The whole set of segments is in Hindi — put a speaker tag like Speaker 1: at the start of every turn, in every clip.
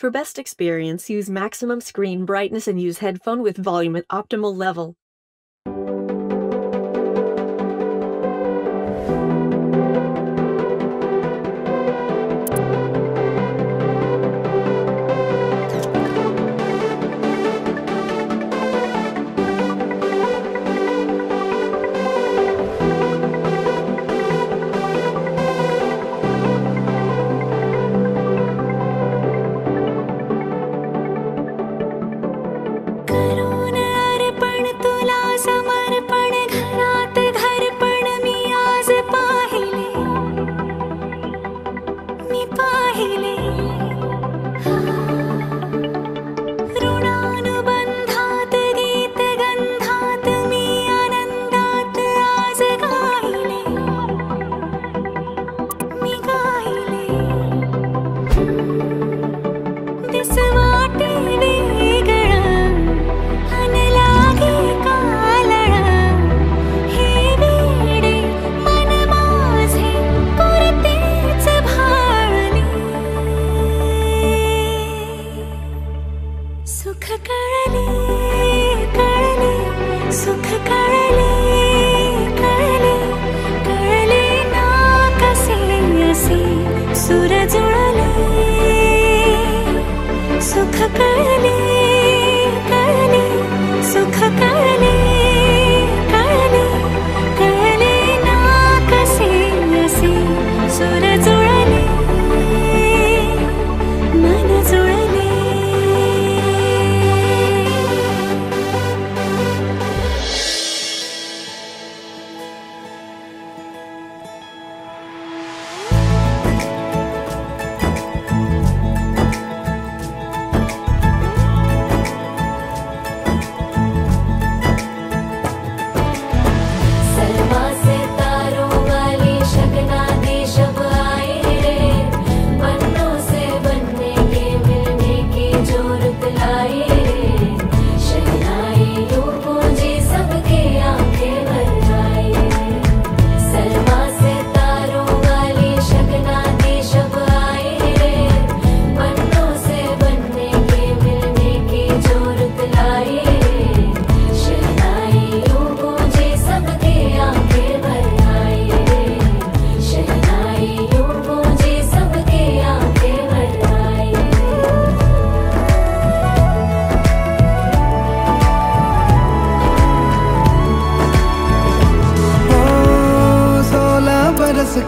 Speaker 1: For best experience, use maximum screen brightness and use headphone with volume at optimal level.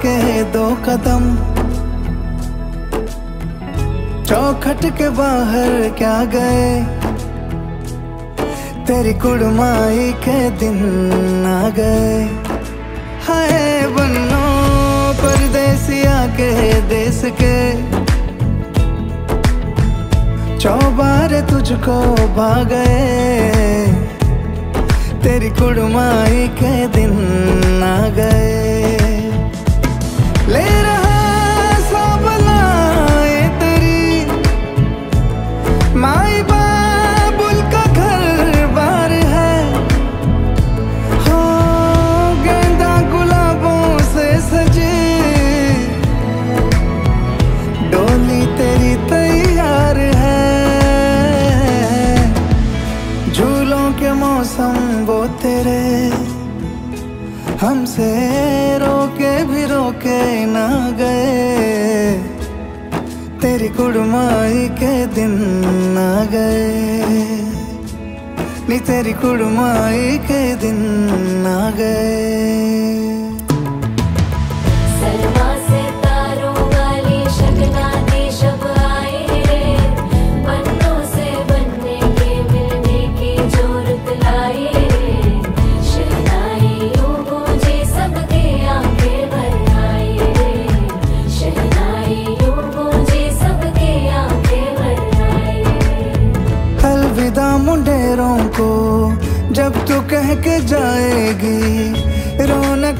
Speaker 2: के दो
Speaker 3: कदम। चौखट के बाहर क्या गए? तेरी कुड़माई के दिन आ गए। हाय बनो परदेसिया के देश के। चौबार तुझको भा गए तेरी कुड़माई के दिन आ गए। मौसम वो तेरे। हमसे रोके भी रोके ना गए। तेरी कुड़माई के दिन ना गए। नी तेरी कुड़माई के दिन ना गए।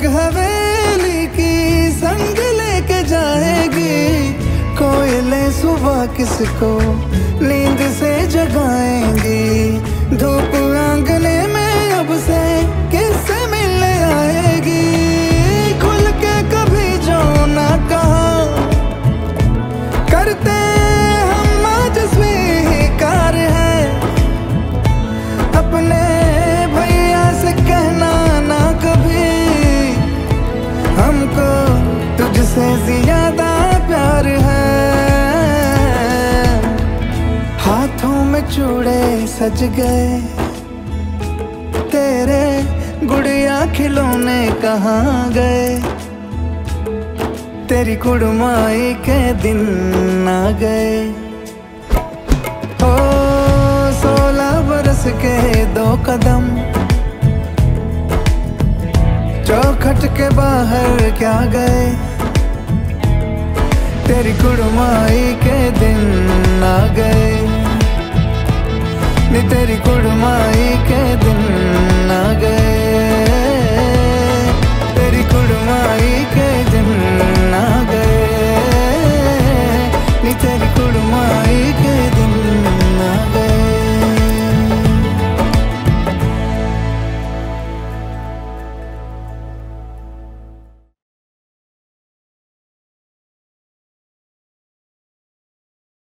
Speaker 3: तक हवेली की संग लेके जाएगी। कोयले सुबह किसको नींद से जगाएँगी। धूप जोड़े सज गए। तेरे गुड़िया खिलौने कहाँ गए? तेरी कुड़माई के दिन आ गए। ओ, सोलह बरस के दो कदम। चौखट के बाहर क्या गए? तेरी कुड़माई के दिन आ गए। नी तेरी कुड़माई के दिन